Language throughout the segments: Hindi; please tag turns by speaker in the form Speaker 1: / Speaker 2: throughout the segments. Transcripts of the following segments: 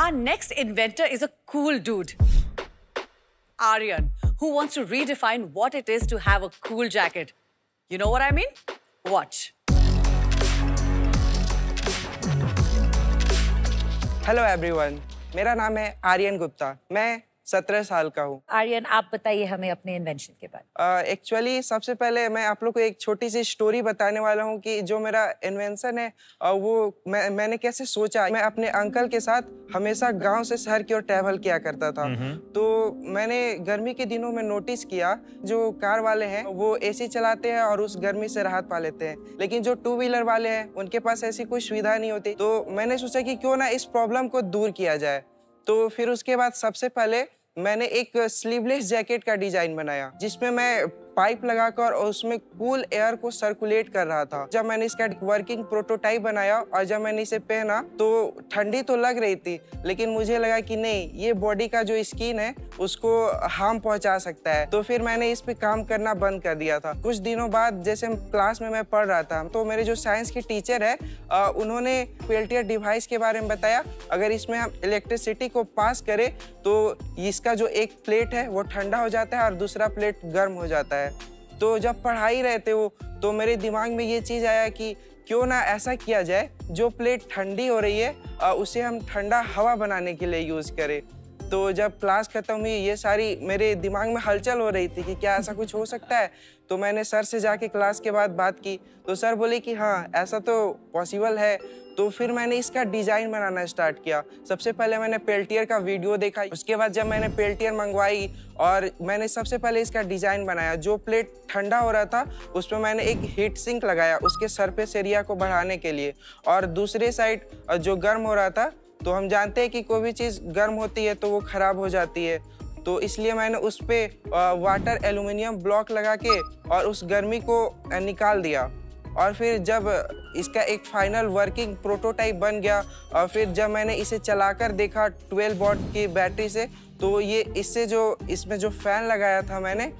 Speaker 1: Our next inventor is a cool dude. Aryan, who wants to redefine what it is to have a cool jacket. You know what I mean? Watch.
Speaker 2: Hello everyone मेरा नाम है आर्यन गुप्ता मैं सत्रह साल का हूँ।
Speaker 3: आर्यन आप बताइए हमें अपने इन्वेंशन के बारे
Speaker 2: में। एक्चुअली सबसे पहले मैं आप लोग को एक छोटी सी स्टोरी बताने वाला हूँ कि जो मेरा इन्वेंशन है uh, वो मैं मैंने कैसे सोचा। मैं अपने अंकल के साथ हमेशा गाँव से शहर की ओर ट्रैवल किया करता था। तो मैंने गर्मी के दिनों में नोटिस किया जो कार वाले हैं वो एसी चलाते हैं और उस गर्मी से राहत पा लेते हैं। लेकिन जो टू व्हीलर वाले हैं उनके पास ऐसी कोई सुविधा नहीं होती। तो मैंने सोचा कि क्यों ना इस प्रॉब्लम को दूर किया जाए। तो फिर उसके बाद सबसे पहले मैंने एक स्लीवलेस जैकेट का डिज़ाइन बनाया जिसमें मैं पाइप लगाकर और उसमें कूल एयर को सर्कुलेट कर रहा था। जब मैंने इसका वर्किंग प्रोटोटाइप बनाया और जब मैंने इसे पहना तो ठंडी तो लग रही थी, लेकिन मुझे लगा कि नहीं, ये बॉडी का जो स्किन है, उसको हार्म पहुँचा सकता है। तो फिर मैंने इस पे काम करना बंद कर दिया था। कुछ दिनों बाद जैसे क्लास में मैं पढ़ रहा था तो मेरे जो साइंस के टीचर है उन्होंने पेल्टियर डिवाइस के बारे में बताया। अगर इसमें हम इलेक्ट्रिसिटी को पास करें तो इसका जो एक प्लेट है, वो ठंडा हो जाता है और दूसरा प्लेट गर्म हो जाता है। तो जब पढ़ाई रहते हो तो मेरे दिमाग में ये चीज़ आया कि क्यों ना ऐसा किया जाए, जो प्लेट ठंडी हो रही है उसे हम ठंडा हवा बनाने के लिए यूज़ करें। तो जब क्लास खत्म हुई, ये सारी मेरे दिमाग में हलचल हो रही थी कि क्या ऐसा कुछ हो सकता है? तो मैंने सर से जाके क्लास के बाद बात की। तो सर बोले कि हाँ ऐसा तो पॉसिबल है। तो फिर मैंने इसका डिज़ाइन बनाना स्टार्ट किया। सबसे पहले मैंने पेल्टियर का वीडियो देखा। उसके बाद जब मैंने पेल्टियर मंगवाई और मैंने सबसे पहले इसका डिज़ाइन बनाया, जो प्लेट ठंडा हो रहा था उस पर मैंने एक हीट सिंक लगाया, उसके सरफेस एरिया को बढ़ाने के लिए। और दूसरे साइड जो गर्म हो रहा था तो हम जानते हैं कि कोई भी चीज़ गर्म होती है तो वो ख़राब हो जाती है। तो इसलिए मैंने उस पर वाटर एल्यूमिनियम ब्लॉक लगा के और उस गर्मी को निकाल दिया। और फिर जब इसका एक फाइनल वर्किंग प्रोटोटाइप बन गया और फिर जब मैंने इसे चलाकर देखा 12 वॉट की बैटरी से तो ये इससे जो, इसमें जो फ़ैन लगाया था मैंने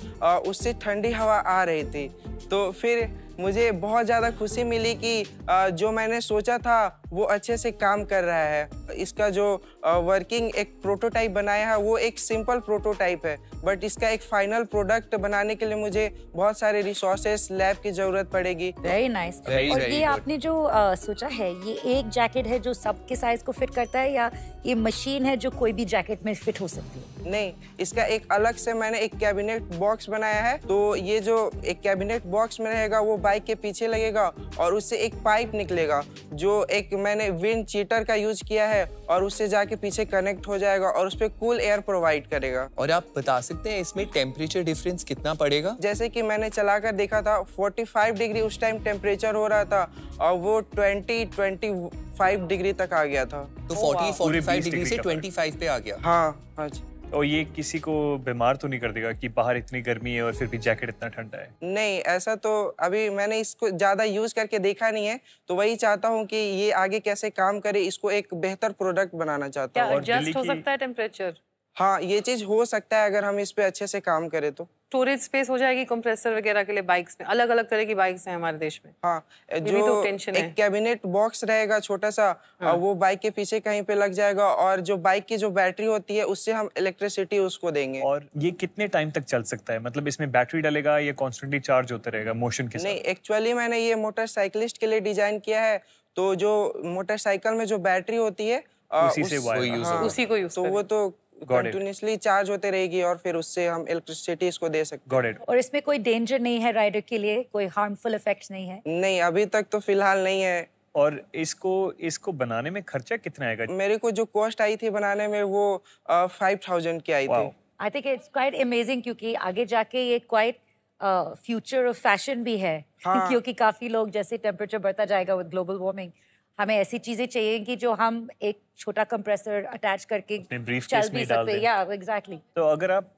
Speaker 2: उससे ठंडी हवा आ रही थी। तो फिर मुझे बहुत ज़्यादा खुशी मिली कि जो मैंने सोचा था वो अच्छे से काम कर रहा है। इसका जो वर्किंग एक प्रोटोटाइप बनाया है वो एक सिंपल प्रोटोटाइप है। बट इसका एक फाइनल प्रोडक्ट बनाने के लिए मुझे बहुत सारे रिसोर्सेस लैब की ज़रूरत पड़ेगी।
Speaker 3: Very nice nice. और ये आपने जो आ, सोचा है ये एक जैकेट है जो सबके साइज़ को फिट करता है या ये मशीन है जो कोई भी जैकेट में फिट हो सकती है?
Speaker 2: नहीं इसका एक अलग से मैंने एक कैबिनेट बॉक्स बनाया है। तो ये जो एक कैबिनेट बॉक्स में रहेगा वो बाइक के पीछे लगेगा और उससे एक पाइप निकलेगा जो एक मैंने विंड चीटर का यूज़ किया है और उससे जाके पीछे कनेक्ट हो जाएगा और उस पर कूल एयर प्रोवाइड करेगा।
Speaker 4: और आप बता सकते हैं इसमें टेम्परेचर डिफरेंस कितना पड़ेगा?
Speaker 2: जैसे कि मैंने चलाकर देखा था 45 डिग्री उस टाइम टेम्परेचर हो रहा था और वो 20 25 डिग्री तक आ गया था।
Speaker 4: तो 40 45 डिग्री से 25 पे आ गया।
Speaker 2: हाँ हाँ
Speaker 5: और ये किसी को बीमार तो नहीं कर देगा कि बाहर इतनी गर्मी है और फिर भी जैकेट इतना ठंडा है?
Speaker 2: नहीं ऐसा तो अभी मैंने इसको ज़्यादा यूज़ करके देखा नहीं है तो वही चाहता हूँ कि ये आगे कैसे काम करे इसको एक बेहतर प्रोडक्ट बनाना चाहता
Speaker 1: हूँ। एडजस्ट हो सकता है टेम्परेचर
Speaker 2: हाँ ये चीज़ हो सकता है अगर हम इस पे अच्छे से काम करें तो।
Speaker 1: स्टोरेज स्पेस हो जाएगी कंप्रेसर वगैरह के लिए बाइक्स में। अलग अलग तरह की बाइक्स हैं हमारे देश में।
Speaker 2: हाँ जो तो टेंशन एक कैबिनेट बॉक्स रहेगा छोटा सा हाँ। वो बाइक के पीछे कहीं पे लग जाएगा और जो बाइक की जो बैटरी होती है उससे हम इलेक्ट्रिसिटी उसको देंगे।
Speaker 5: और ये कितने टाइम तक चल सकता है? मतलब इसमें बैटरी डलेगा ये कॉन्स्टेंटली चार्ज होता रहेगा मोशन के
Speaker 2: नहीं एक्चुअली मैंने ये मोटरसाइकिलिस्ट के लिए डिज़ाइन किया है तो जो मोटरसाइकिल में जो बैटरी होती है
Speaker 5: उसी से
Speaker 1: हाँ, उसी को यूज़
Speaker 2: तो वो तो कंटिन्यूसली चार्ज होते रहेगी और फिर उससे हम इलेक्ट्रिसिटी इसको दे सकते
Speaker 5: हैं।
Speaker 3: और इसमें कोई डेंजर नहीं है राइडर के लिए? कोई हार्मफुल इफेक्ट्स नहीं है?
Speaker 2: नहीं अभी तक तो फ़िलहाल नहीं है।
Speaker 5: और इसको इसको बनाने में खर्चा कितना आएगा?
Speaker 2: मेरे को जो कॉस्ट आई थी बनाने में वो फाइव थाउज़ेंड की आई थी।
Speaker 3: I think it's quite amazing क्योंकि आगे जाके ये क्वाइट फ्यूचर ऑफ़ फ़ैशन भी है। हाँ. क्योंकि काफ़ी लोग जैसे टेम्परेचर बढ़ता जाएगा विद ग्लोबल वार्मिंग हमें ऐसी चीज़ें चाहिए कि जो हम एक छोटा कंप्रेसर अटैच करके चल भी सकते या एग्जैक्टली
Speaker 5: तो अगर आप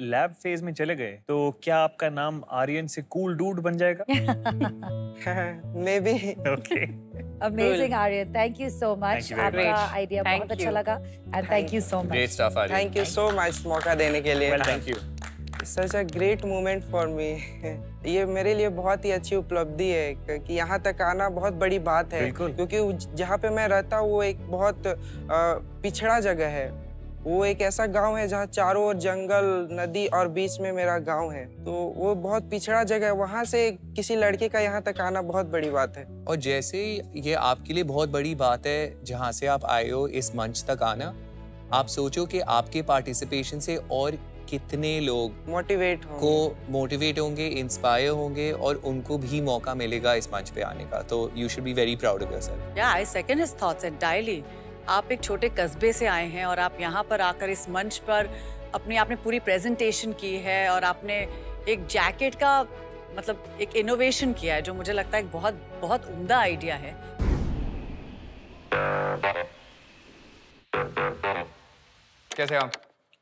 Speaker 5: लैब फ़ेज़ में चले गए तो क्या आपका नाम आर्यन से कूल डूड बन जाएगा?
Speaker 2: Maybe
Speaker 5: okay
Speaker 3: amazing Aryan thank you so much आपका आइडिया बहुत अच्छा लगा and thank you so much
Speaker 4: great stuff Aryan
Speaker 2: thank you so much मौका देने के लिए.
Speaker 5: Thank you
Speaker 2: such a great moment for me ये मेरे लिए बहुत ही अच्छी उपलब्धि है क- यहाँ तक आना बहुत बड़ी बात है। क्योंकि जहाँ पे मैं रहता हूँ वो एक बहुत पिछड़ा जगह है। वो एक ऐसा गाँव है जहाँ चारों ओर जंगल नदी और बीच में मेरा गाँव है। तो वो बहुत पिछड़ा जगह है। वहाँ से किसी लड़के का यहाँ तक आना बहुत बड़ी बात है।
Speaker 4: और जैसे ये आपके लिए बहुत बड़ी बात है जहाँ से आप आए हो इस मंच तक आना आप सोचो कि आपके पार्टिसिपेशन से और कितने लोग
Speaker 2: मोटिवेट
Speaker 4: को मोटिवेट होंगे इंस्पायर होंगे और उनको भी मौका मिलेगा इस मंच पे आने का। तो you should be very proud of yourself
Speaker 1: Yeah, I second his thoughts entirely. आप एक छोटे कस्बे से आए हैं और आप यहाँ पर आकर इस मंच पर अपनी आपने पूरी प्रेजेंटेशन की है और आपने एक जैकेट का मतलब एक इनोवेशन किया है जो मुझे लगता है एक बहुत बहुत उम्दा आइडिया है।
Speaker 6: कैसे हैं आप?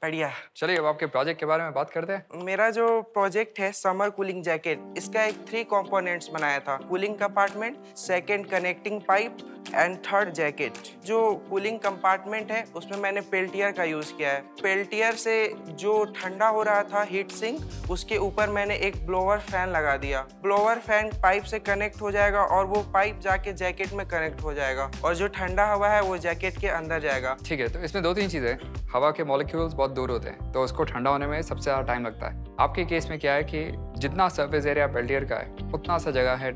Speaker 2: बढ़िया।
Speaker 6: चलिए अब आपके प्रोजेक्ट के बारे में बात करते हैं।
Speaker 2: मेरा जो प्रोजेक्ट है समर कूलिंग जैकेट इसका एक थ्री कंपोनेंट्स बनाया था। Cooling compartment second connecting pipe and third jacket जो कूलिंग कंपार्टमेंट है उसमें मैंने पेल्टियर का यूज़ किया है। पेल्टियर से जो ठंडा हो रहा था हीट सिंक उसके ऊपर मैंने एक ब्लोअर फ़ैन लगा दिया। ब्लोअर फ़ैन पाइप से कनेक्ट हो जाएगा और वो पाइप जाके जैकेट में कनेक्ट हो जाएगा। और जो ठंडा हवा है वो जैकेट के अंदर जाएगा।
Speaker 6: ठीक है तो इसमें दो तीन चीज़ें हवा के मॉलिक्यूल्स बहुत दूर होते हैं तो उसको ठंडा होने में सबसे ज़्यादा टाइम लगता है। आपके केस में क्या है कि जितना सरफेस एरिया पेल्टियर का है, उतना सा जगह है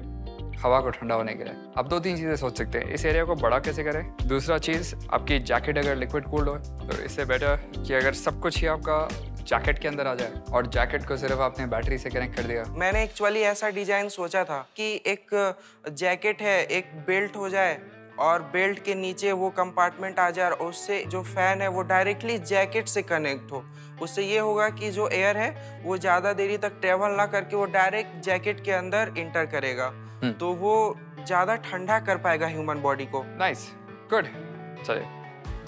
Speaker 6: हवा को ठंडा होने के लिए। अब दो तीन चीज़ें सोच सकते हैं, इस एरिया को बड़ा कैसे करें? दूसरा चीज़, आपकी जैकेट अगर लिक्विड कूल्ड हो तो इससे बेटर कि अगर सब कुछ ही आपका जैकेट के अंदर आ जाए, और जैकेट को सिर्फ़ आपने बैटरी से कनेक्ट कर दिया।
Speaker 2: मैंने एक्चुअली ऐसा डिज़ाइन सोचा था कि एक जैकेट है, एक बेल्ट हो जाए और बेल्ट के नीचे वो कंपार्टमेंट आ जाए और उससे जो फ़ैन है वो डायरेक्टली जैकेट से कनेक्ट हो। उससे ये होगा कि जो एयर है वो ज़्यादा देरी तक ट्रेवल ना करके वो डायरेक्ट जैकेट के अंदर इंटर करेगा। तो वो ज़्यादा ठंडा कर पाएगा ह्यूमन बॉडी को।
Speaker 6: नाइस गुड चलिए।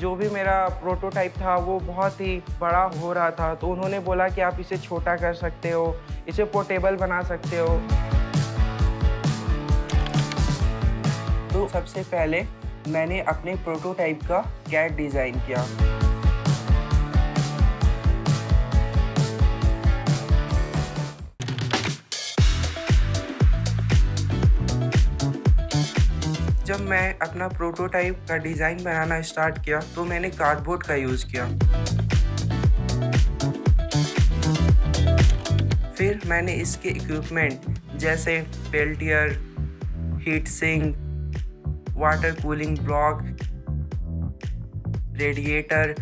Speaker 2: जो भी मेरा प्रोटोटाइप था वो बहुत ही बड़ा हो रहा था। तो उन्होंने बोला कि आप इसे छोटा कर सकते हो इसे पोर्टेबल बना सकते हो। तो सबसे पहले मैंने अपने प्रोटोटाइप का कैट डिज़ाइन किया। जब मैं अपना प्रोटोटाइप का डिज़ाइन बनाना स्टार्ट किया तो मैंने कार्डबोर्ड का यूज़ किया। फिर मैंने इसके इक्विपमेंट जैसे Peltier heat sink water cooling block radiator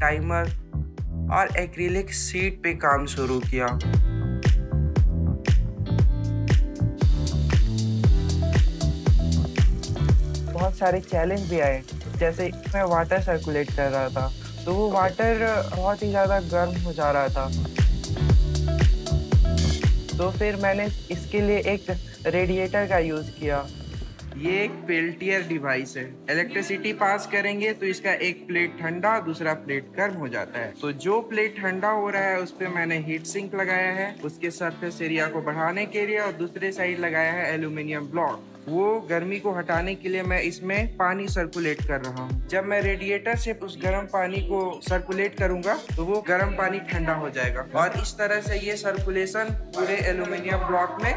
Speaker 2: timer और एक्रिलिक सीट पे काम शुरू किया। बहुत सारे चैलेंज भी आए। जैसे मैं वाटर सर्कुलेट कर रहा था तो वो वाटर बहुत ही ज़्यादा गर्म हो जा रहा था। तो फिर मैंने इसके लिए एक रेडिएटर का यूज़ किया। ये एक पेल्टियर डिवाइस है। इलेक्ट्रिसिटी पास करेंगे तो इसका एक प्लेट ठंडा, दूसरा प्लेट गर्म हो जाता है। तो जो प्लेट ठंडा हो रहा है, उस पर मैंने हीट सिंक लगाया है। उसके सरफेस एरिया को बढ़ाने के लिए और दूसरे साइड लगाया है एल्यूमिनियम ब्लॉक वो गर्मी को हटाने के लिए मैं इसमें पानी सर्कुलेट कर रहा हूँ। जब मैं रेडिएटर से उस गर्म पानी को सर्कुलेट करूँगा तो वो गर्म पानी ठंडा हो जाएगा। और इस तरह से ये सर्कुलेशन पूरे एल्यूमिनियम ब्लॉक में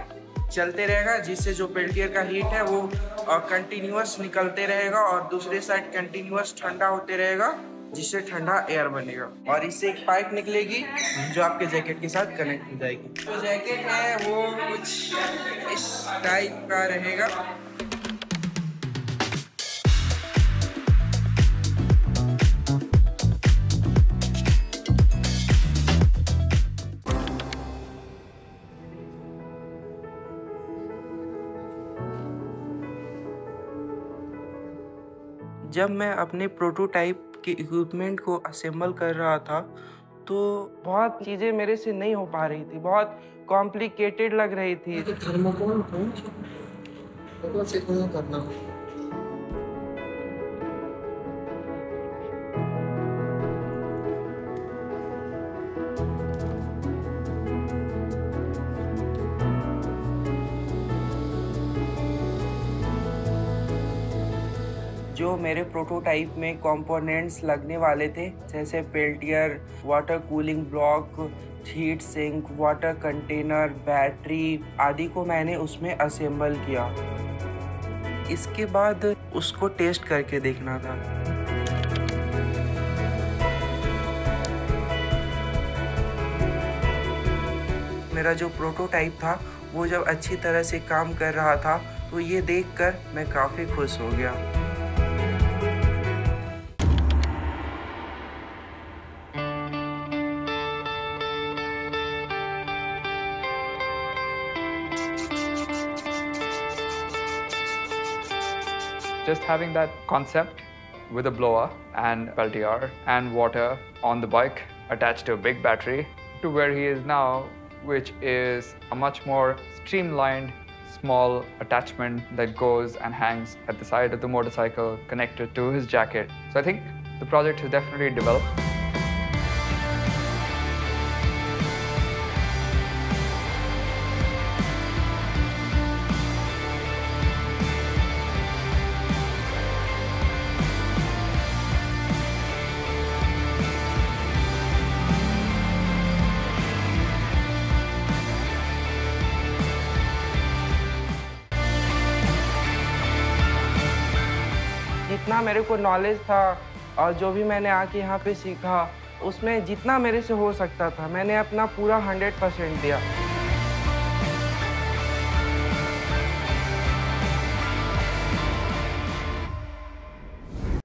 Speaker 2: चलते रहेगा, जिससे जो पेल्टियर का हीट है वो कंटिन्यूस निकलते रहेगा और दूसरे साइड कंटिन्यूस ठंडा होते रहेगा, जिससे ठंडा एयर बनेगा। और इससे एक पाइप निकलेगी, जो आपके जैकेट के साथ कनेक्ट हो जाएगी। जो जैकेट है, वो कुछ इस टाइप का रहेगा। जब मैं अपने प्रोटोटाइप के इक्विपमेंट को असेंबल कर रहा था तो बहुत चीज़ें मेरे से नहीं हो पा रही थी। बहुत कॉम्प्लिकेटेड लग रही थी।
Speaker 7: थर्मोकोल थोड़ा से थोड़ा करना
Speaker 2: जो मेरे प्रोटोटाइप में कंपोनेंट्स लगने वाले थे, जैसे Peltier water cooling block heat sink water container battery आदि को मैंने उसमें असेंबल किया। इसके बाद उसको टेस्ट करके देखना था। मेरा जो प्रोटोटाइप था, वो जब अच्छी तरह से काम कर रहा था तो ये देखकर मैं काफ़ी खुश हो गया।
Speaker 6: Just having that concept with a blower and Peltier and water on the bike attached to a big battery to where he is now, which is a much more streamlined, small attachment that goes and hangs at the side of the motorcycle connected to his jacket. So I think the project has definitely developed.
Speaker 2: मेरे को नॉलेज था, और जो भी मैंने आके यहाँ पे सीखा, उसमें जितना मेरे से हो सकता था, मैंने अपना पूरा हंड्रेड परसेंट दिया।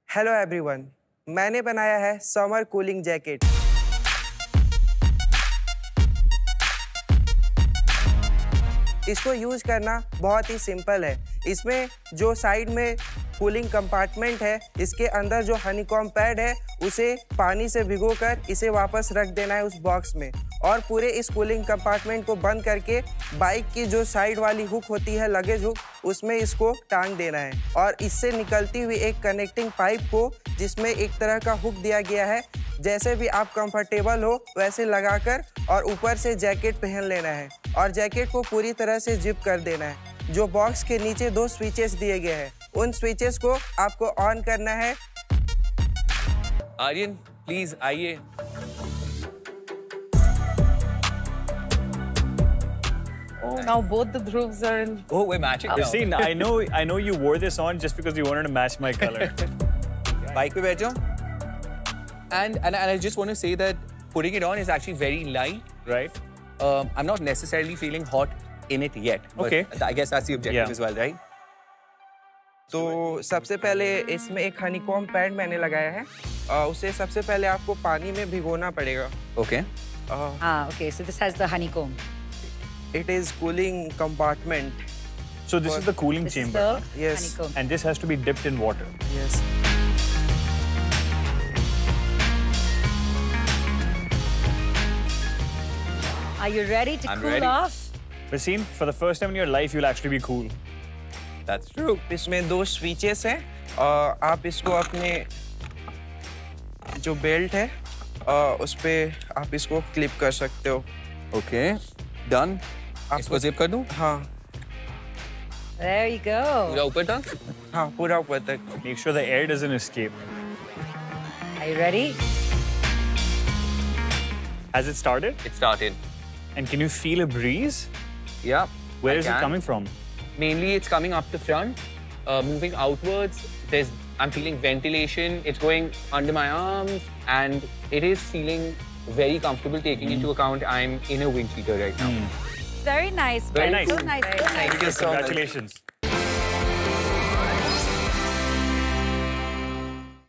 Speaker 2: हेलो एवरीवन मैंने बनाया है समर कूलिंग जैकेट इसको यूज़ करना बहुत ही सिंपल है। इसमें जो साइड में कूलिंग कंपार्टमेंट है। इसके अंदर जो हनीकॉम पैड है, उसे पानी से भिगोकर इसे वापस रख देना है उस बॉक्स में। और पूरे इस कूलिंग कंपार्टमेंट को बंद करके बाइक की जो साइड वाली हुक होती है लगेज हुक उसमें इसको टांग देना है। और इससे निकलती हुई एक कनेक्टिंग पाइप को, जिसमें एक तरह का हुक दिया गया है, जैसे भी आप कंफर्टेबल हो, वैसे लगाकर और ऊपर से जैकेट पहन लेना है। और जैकेट को पूरी तरह से जिप कर देना है। जो बॉक्स के नीचे दो स्विचेस दिए गए हैं। उन स्विचेस को आपको ऑन करना है
Speaker 4: आर्यन प्लीज़ आइए
Speaker 1: Oh, now both the Dhruvs are in.
Speaker 4: Oh, we're matching now.
Speaker 5: See, I know, I know you wore this on just because you wanted to match my color.
Speaker 4: Bike पे बैठ And, and and I just want to say that putting it on is actually very light.
Speaker 5: right?
Speaker 4: Um, I'm not necessarily feeling hot in it yet.
Speaker 5: Okay.
Speaker 4: I guess that's the objective
Speaker 5: Yeah.
Speaker 4: as well, right?
Speaker 2: तो सबसे पहले इसमें एक हनीकॉम पैड मैंने लगाया है। आ, उसे सबसे पहले आपको पानी में भिगोना पड़ेगा।
Speaker 4: Okay.
Speaker 3: Okay so this has the honeycomb
Speaker 2: it is cooling compartment
Speaker 5: so this is the cooling chamber
Speaker 2: yes
Speaker 5: and this has to be dipped in water
Speaker 2: yes
Speaker 3: Are you ready to
Speaker 4: I'm
Speaker 3: cool
Speaker 4: ready.
Speaker 3: off?
Speaker 5: Basim, for the first time in your life, you'll actually be.
Speaker 4: That's true.
Speaker 2: इसमें दो स्विचेस हैं अ, आप इसको अपने जो बेल्ट है उस पे आप इसको क्लिप कर सकते हो
Speaker 4: Okay. Done.
Speaker 2: आपको-
Speaker 4: इसको zip कर दूँ?
Speaker 2: हाँ
Speaker 3: There you go.
Speaker 4: पूरा ऊपर तक?
Speaker 2: हाँ पूरा ऊपर तक
Speaker 5: Make sure the air doesn't escape.
Speaker 3: Are you ready?
Speaker 5: Has it started?
Speaker 4: It started.
Speaker 5: And can you feel a breeze?
Speaker 4: Yeah.
Speaker 5: Where
Speaker 4: I
Speaker 5: is
Speaker 4: can.
Speaker 5: it coming from?
Speaker 4: Mainly, it's coming up the front, uh, moving outwards. There's, I'm feeling ventilation. It's going under my arms, and it is feeling very comfortable. Taking into account I'm in a wind cheater right now.
Speaker 3: Very nice.
Speaker 4: Very
Speaker 3: buddy.
Speaker 4: nice.
Speaker 3: So nice. So nice.
Speaker 2: Thank you so much.
Speaker 5: Congratulations.